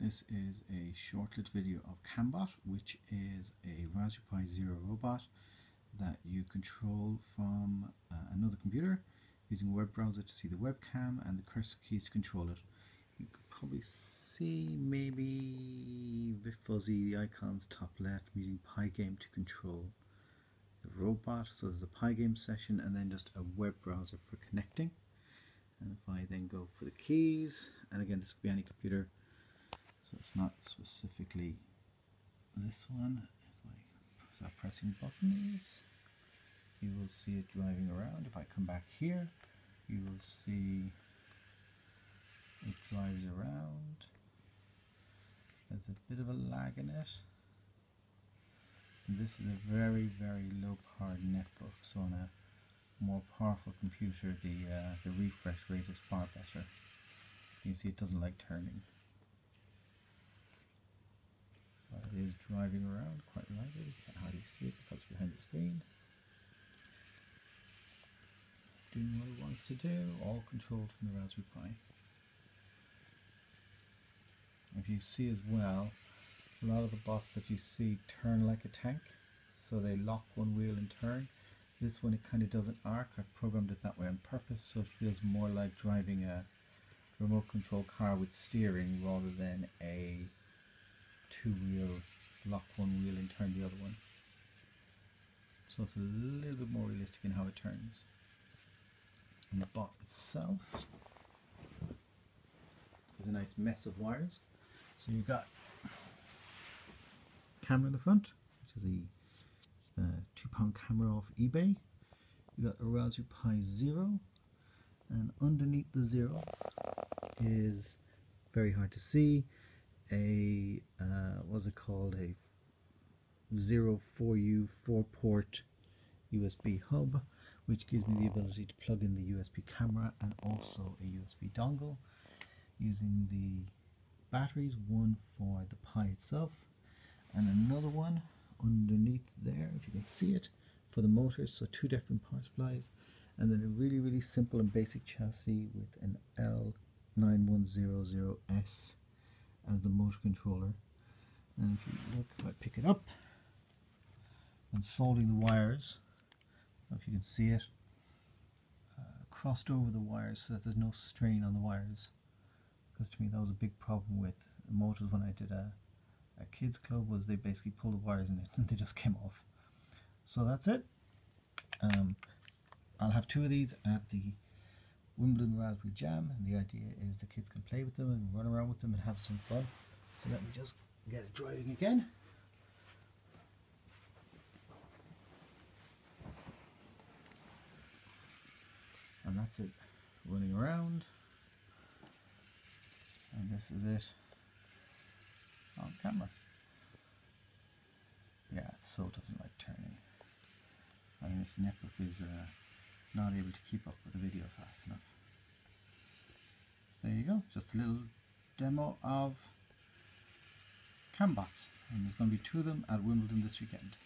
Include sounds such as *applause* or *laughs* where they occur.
This is a short-lived video of Cambot, which is a Raspberry Pi Zero robot that you control from uh, another computer using a web browser to see the webcam and the cursor keys to control it. You could probably see maybe a bit fuzzy the icons top left I'm using Pygame to control the robot. So there's a Pygame session and then just a web browser for connecting. And if I then go for the keys, and again this could be any computer, so it's not specifically this one. If I start pressing buttons, you will see it driving around. If I come back here, you will see it drives around. There's a bit of a lag in it. This is a very, very low powered netbook, so on a more powerful computer the, uh, the refresh rate is far better. You can see it doesn't like turning. But it is driving around quite lightly. You can't hardly see it because it's behind the screen. Doing what it wants to do, all controlled from the Raspberry Pi. If you see as well, a lot of the bots that you see turn like a tank, so they lock one wheel and turn. This one it kind of does an arc. I've programmed it that way on purpose so it feels more like driving a remote control car with steering rather than a two wheel lock one wheel and turn the other one. So it's a little bit more realistic in how it turns. And the bot itself is a nice mess of wires. So you've got camera in the front, which is the uh, two pound camera off eBay. You've got a Raspberry Pi Zero, and underneath the Zero is very hard to see a uh, what's it called? A zero 4U four port USB hub which gives me the ability to plug in the USB camera and also a USB dongle using the batteries one for the Pi itself and another one underneath there if you can see it for the motors so two different power supplies and then a really really simple and basic chassis with an L9110S as the motor controller and if you look if I pick it up and soldering the wires. If you can see it. Uh, crossed over the wires so that there's no strain on the wires. Because to me that was a big problem with motors when I did a, a kids club was they basically pulled the wires in it *laughs* and they just came off. So that's it. Um, I'll have two of these at the Wimbledon Raspberry Jam. And the idea is the kids can play with them and run around with them and have some fun. So let me just get it driving again. And that's it, running around. And this is it on camera. Yeah, it so doesn't like turning. I mean, this netbook is uh, not able to keep up with the video fast enough. There you go, just a little demo of Cambots, and there's going to be two of them at Wimbledon this weekend.